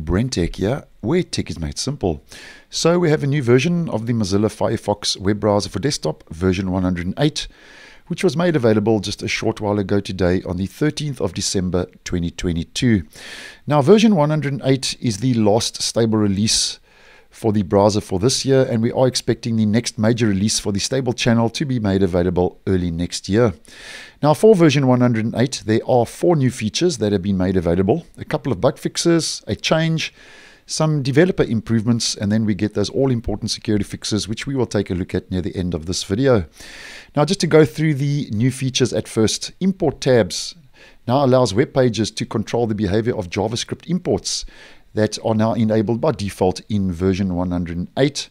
Brentech here, where tech is made simple. So we have a new version of the Mozilla Firefox web browser for desktop, version 108, which was made available just a short while ago today on the 13th of December 2022. Now version 108 is the last stable release for the browser for this year, and we are expecting the next major release for the stable channel to be made available early next year. Now, for version 108, there are four new features that have been made available a couple of bug fixes, a change, some developer improvements, and then we get those all important security fixes, which we will take a look at near the end of this video. Now, just to go through the new features at first, import maps now allows web pages to control the behavior of JavaScript imports that are now enabled by default in version 108.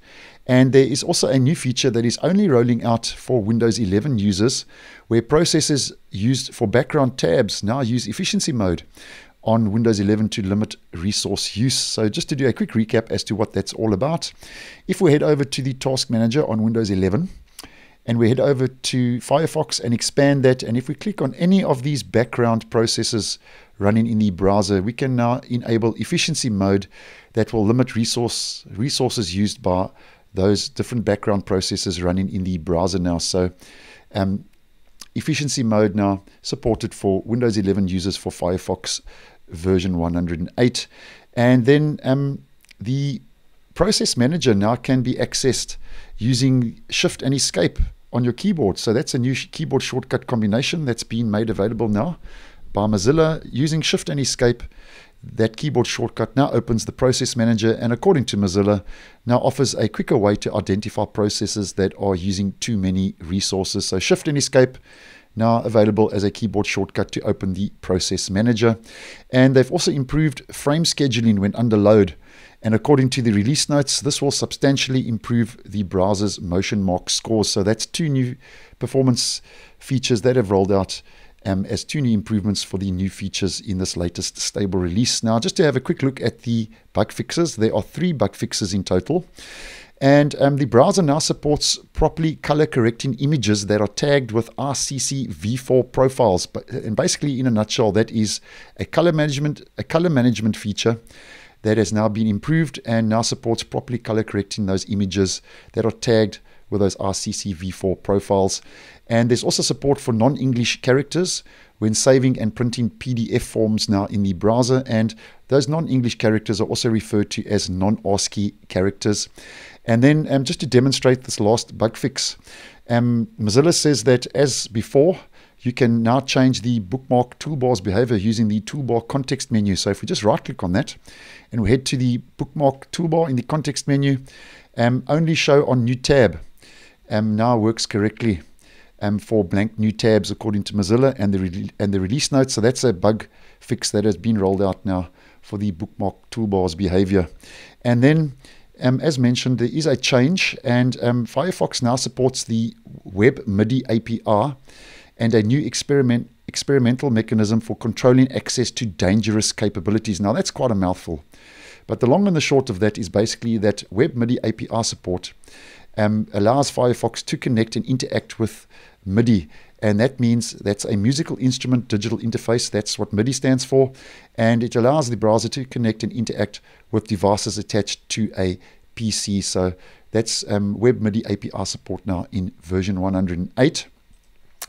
And there is also a new feature that is only rolling out for Windows 11 users, where processes used for background tabs now use efficiency mode on Windows 11 to limit resource use. So, just to do a quick recap as to what that's all about, if we head over to the Task Manager on Windows 11, and we head over to Firefox and expand that. And if we click on any of these background processes running in the browser, we can now enable efficiency mode that will limit resource resources used by those different background processes running in the browser now. So um, efficiency mode now supported for Windows 11 users for Firefox version 108. And then um, the process manager now can be accessed using shift and escape on your keyboard. So that's a new keyboard shortcut combination that's been made available now by Mozilla using shift and escape. That keyboard shortcut now opens the process manager and according to Mozilla now offers a quicker way to identify processes that are using too many resources. So shift and escape now available as a keyboard shortcut to open the process manager. And they've also improved frame scheduling when under load. And according to the release notes, this will substantially improve the browser's MotionMark scores. So that's two new performance features that have rolled out um, as two new improvements for the new features in this latest stable release. Now, just to have a quick look at the bug fixes, there are three bug fixes in total. And um, the browser now supports properly color correcting images that are tagged with ICC v4 profiles. But, and basically, in a nutshell, that is a color management a color management feature that has now been improved and now supports properly color correcting those images that are tagged with those ICC v4 profiles. And there's also support for non English characters when saving and printing PDF forms now in the browser. And those non English characters are also referred to as non ASCII characters. And then um, just to demonstrate this last bug fix, um, Mozilla says that as before, you can now change the bookmark toolbar's behavior using the toolbar context menu. So if we just right click on that and we head to the bookmark toolbar in the context menu, um, only show on new tab um, now works correctly um, for blank new tabs according to Mozilla and the, and the release notes. So that's a bug fix that has been rolled out now for the bookmark toolbar's behavior. And then um, as mentioned, there is a change, and um, Firefox now supports the Web MIDI API and a new experiment experimental mechanism for controlling access to dangerous capabilities. Now, that's quite a mouthful. But the long and the short of that is basically that Web MIDI API support um, allows Firefox to connect and interact with MIDI. And that means that's a musical instrument digital interface. That's what MIDI stands for. And it allows the browser to connect and interact with devices attached to a PC. So that's um, Web MIDI API support now in version 108.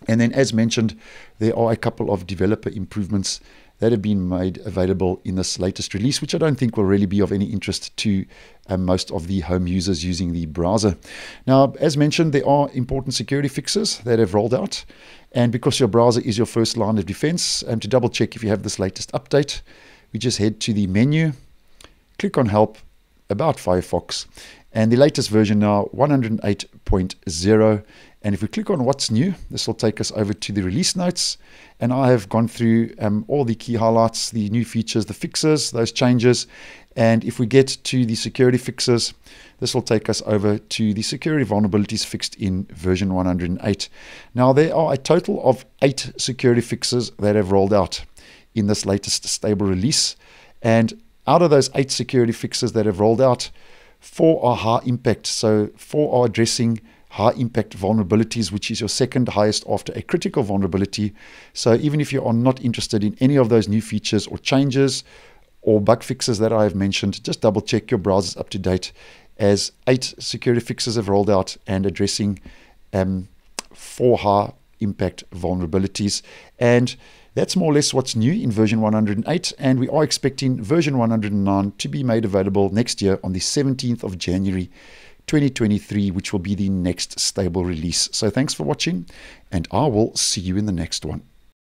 And then, as mentioned, there are a couple of developer improvements that have been made available in this latest release, which I don't think will really be of any interest to um, most of the home users using the browser. Now, as mentioned, there are important security fixes that have rolled out. And because your browser is your first line of defense, and to double check if you have this latest update, we just head to the menu, click on Help, About Firefox, and the latest version now 108.0 and if we click on what's new, this will take us over to the release notes. And I have gone through um, all the key highlights, the new features, the fixes, those changes. And if we get to the security fixes, this will take us over to the security vulnerabilities fixed in version 108. Now, there are a total of eight security fixes that have rolled out in this latest stable release. And out of those eight security fixes that have rolled out, four are high impact. So, four are addressing high impact vulnerabilities, which is your second highest after a critical vulnerability. So even if you are not interested in any of those new features or changes, or bug fixes that I have mentioned, just double check your browser's up to date as eight security fixes have rolled out and addressing um, four high impact vulnerabilities. And that's more or less what's new in version 108. And we are expecting version 109 to be made available next year on the 17th of January 2023, which will be the next stable release. So thanks for watching, and I will see you in the next one.